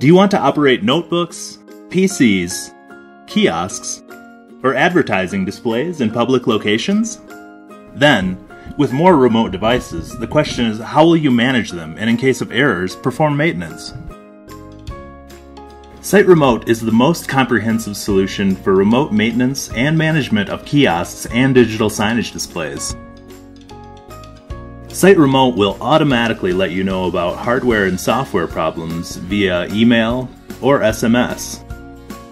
Do you want to operate notebooks, PCs, kiosks, or advertising displays in public locations? Then, with more remote devices, the question is how will you manage them and, in case of errors, perform maintenance? SiteRemote is the most comprehensive solution for remote maintenance and management of kiosks and digital signage displays. SiteRemote will automatically let you know about hardware and software problems via email or SMS,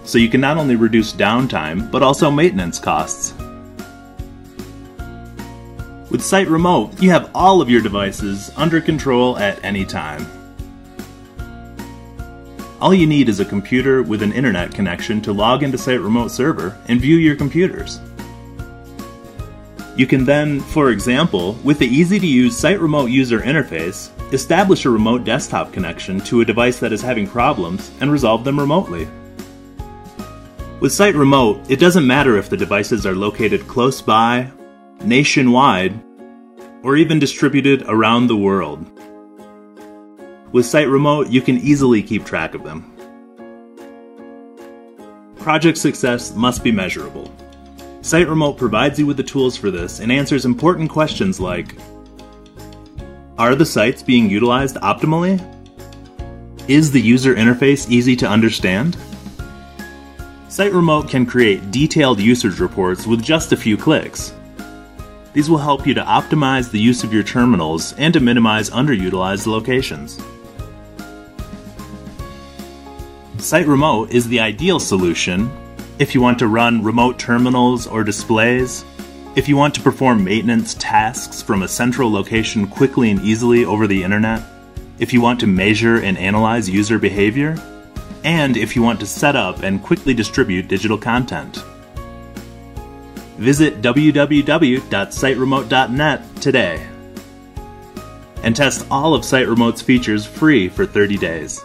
so you can not only reduce downtime but also maintenance costs. With SiteRemote, you have all of your devices under control at any time. All you need is a computer with an internet connection to log into SiteRemote server and view your computers. You can then, for example, with the easy to use SiteRemote user interface, establish a remote desktop connection to a device that is having problems and resolve them remotely. With SiteRemote, it doesn't matter if the devices are located close by, nationwide, or even distributed around the world. With SiteRemote, you can easily keep track of them. Project success must be measurable. SiteRemote provides you with the tools for this and answers important questions like Are the sites being utilized optimally? Is the user interface easy to understand? SiteRemote can create detailed usage reports with just a few clicks. These will help you to optimize the use of your terminals and to minimize underutilized locations. SiteRemote is the ideal solution if you want to run remote terminals or displays, if you want to perform maintenance tasks from a central location quickly and easily over the internet, if you want to measure and analyze user behavior, and if you want to set up and quickly distribute digital content. Visit www.siteremote.net today and test all of SiteRemote's features free for 30 days.